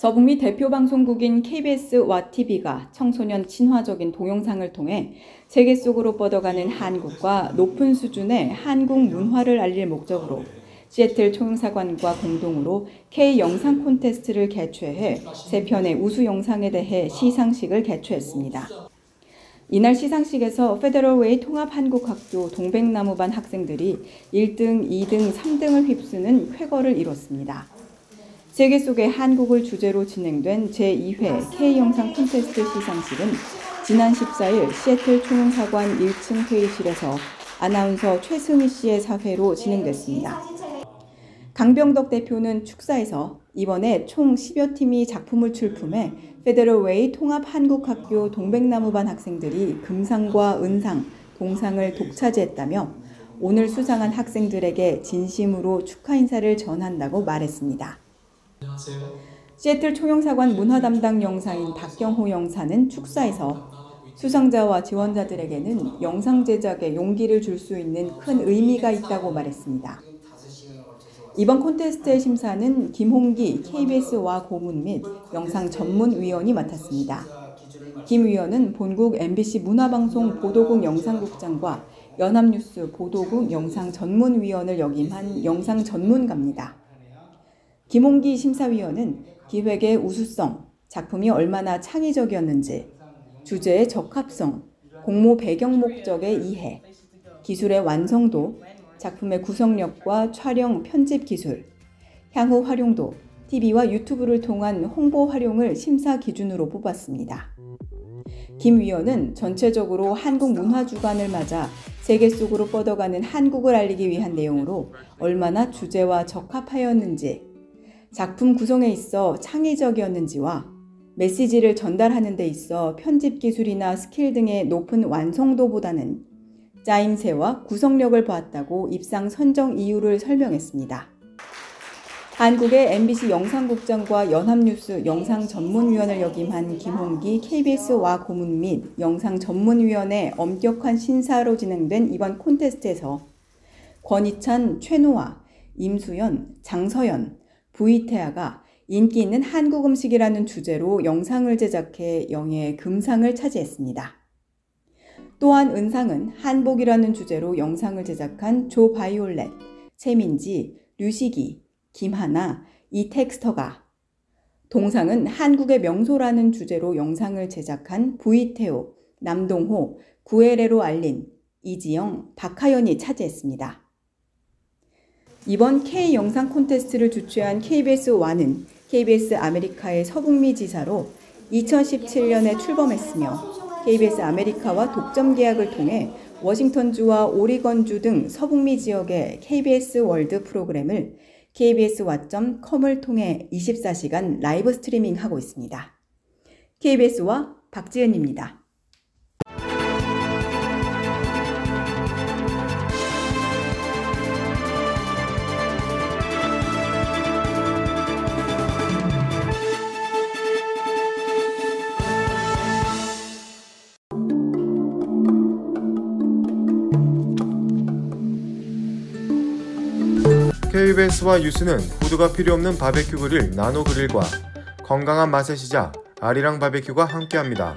서북미 대표 방송국인 KBS와 TV가 청소년 친화적인 동영상을 통해 세계 속으로 뻗어가는 한국과 높은 수준의 한국 문화를 알릴 목적으로 시애틀 총영사관과 공동으로 K 영상 콘테스트를 개최해 세 편의 우수 영상에 대해 시상식을 개최했습니다. 이날 시상식에서 페더럴웨이 통합한국학교 동백나무반 학생들이 1등, 2등, 3등을 휩쓰는 쾌거를 이뤘습니다. 세계 속의 한국을 주제로 진행된 제2회 K영상 콘테스트 시상식은 지난 14일 시애틀 총영사관 1층 회의실에서 아나운서 최승희 씨의 사회로 진행됐습니다. 강병덕 대표는 축사에서 이번에 총 10여 팀이 작품을 출품해 페더럴웨이 통합한국학교 동백나무반 학생들이 금상과 은상, 동상을 독차지했다며 오늘 수상한 학생들에게 진심으로 축하 인사를 전한다고 말했습니다. 시애틀 총영사관 문화 담당 영사인 박경호 영사는 축사에서 수상자와 지원자들에게는 영상 제작에 용기를 줄 수 있는 큰 의미가 있다고 말했습니다. 이번 콘테스트의 심사는 김홍기 KBS와 고문 및 영상 전문위원이 맡았습니다. 김 위원은 본국 MBC 문화방송 보도국 영상국장과 연합뉴스 보도국 영상 전문위원을 역임한 영상 전문가입니다. 김홍기 심사위원은 기획의 우수성, 작품이 얼마나 창의적이었는지, 주제의 적합성, 공모 배경 목적의 이해, 기술의 완성도, 작품의 구성력과 촬영, 편집 기술, 향후 활용도, TV와 유튜브를 통한 홍보 활용을 심사 기준으로 뽑았습니다. 김 위원은 전체적으로 한국 문화 주간을 맞아 세계 속으로 뻗어가는 한국을 알리기 위한 내용으로 얼마나 주제와 적합하였는지, 작품 구성에 있어 창의적이었는지와 메시지를 전달하는 데 있어 편집 기술이나 스킬 등의 높은 완성도보다는 짜임새와 구성력을 보았다고 입상 선정 이유를 설명했습니다. 한국의 MBC 영상국장과 연합뉴스 영상전문위원을 역임한 김홍기 KBS와 고문 및 영상전문위원의 엄격한 신사로 진행된 이번 콘테스트에서 권희찬, 최노아, 임수연, 장서연, 부이태아가 인기 있는 한국 음식이라는 주제로 영상을 제작해 영예 금상을 차지했습니다. 또한 은상은 한복이라는 주제로 영상을 제작한 조 바이올렛, 최민지, 류식이, 김하나, 이텍스터가 동상은 한국의 명소라는 주제로 영상을 제작한 부이테오, 남동호, 구에레로 알린, 이지영, 박하연이 차지했습니다. 이번 K 영상 콘테스트를 주최한 KBS1은 KBS 아메리카의 서북미 지사로 2017년에 출범했으며 KBS 아메리카와 독점 계약을 통해 워싱턴주와 오리건주 등 서북미 지역의 KBS 월드 프로그램을 KBS WA.com을 통해 24시간 라이브 스트리밍하고 있습니다. KBS와 박지은입니다. KBS와 유스는 구두가 필요 없는 바베큐 그릴 나노 그릴과 건강한 맛의 시작 아리랑 바베큐가 함께합니다.